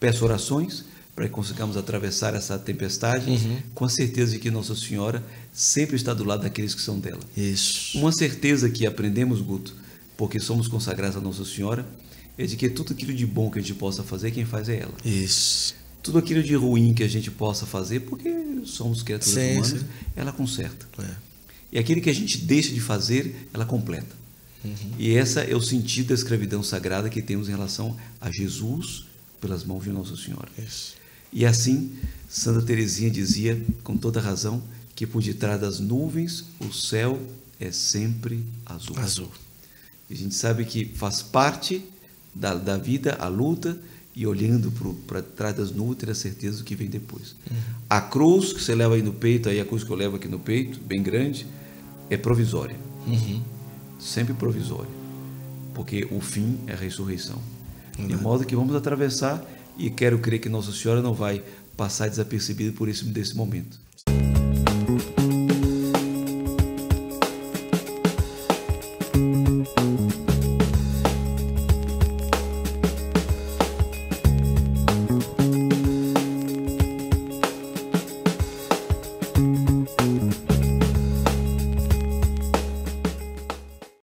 Peço orações para que consigamos atravessar essa tempestade Uhum. com a certeza de que Nossa Senhora sempre está do lado daqueles que são dela. Isso. Uma certeza que aprendemos, Guto, porque somos consagrados a Nossa Senhora, é de que tudo aquilo de bom que a gente possa fazer, quem faz é ela. Isso. Tudo aquilo de ruim que a gente possa fazer, porque somos criaturas Sim, humanas, sim. ela conserta. É. E aquilo que a gente deixa de fazer, ela completa. Uhum. E essa é o sentido da escravidão sagrada que temos em relação a Jesus pelas mãos de Nossa Senhora. Isso. E assim, Santa Teresinha dizia, com toda razão, que por detrás das nuvens o céu é sempre azul. Azul. E a gente sabe que faz parte da, da vida a luta e olhando para trás das nuvens ter a certeza do que vem depois. A cruz que você leva aí no peito, aí a cruz que eu levo aqui no peito, bem grande, é provisória. Uhum. Sempre provisória. Porque o fim é a ressurreição. De Verdade. modo que vamos atravessar e quero crer que Nossa Senhora não vai passar desapercebida por esse desse momento.